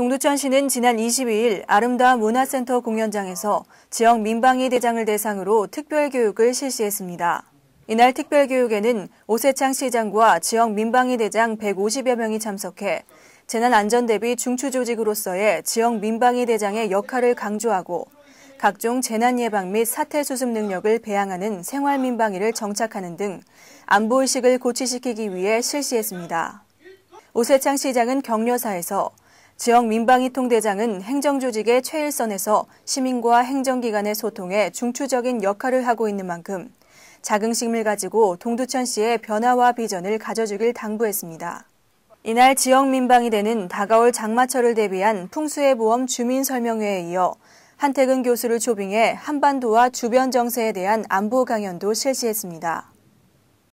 동두천시는 지난 22일 아름다운 문화센터 공연장에서 지역 민방위 대장을 대상으로 특별교육을 실시했습니다. 이날 특별교육에는 오세창 시장과 지역 민방위 대장 150여 명이 참석해 재난안전 대비 중추 조직으로서의 지역 민방위 대장의 역할을 강조하고 각종 재난 예방 및 사태 수습 능력을 배양하는 생활 민방위를 정착하는 등 안보 의식을 고취시키기 위해 실시했습니다. 오세창 시장은 격려사에서 지역 민방위 통 대장은 행정조직의 최일선에서 시민과 행정기관의 소통에 중추적인 역할을 하고 있는 만큼 자긍심을 가지고 동두천 시의 변화와 비전을 가져주길 당부했습니다. 이날 지역 민방위 대는 다가올 장마철을 대비한 풍수해 보험 주민 설명회에 이어 한태근 교수를 초빙해 한반도와 주변 정세에 대한 안보 강연도 실시했습니다.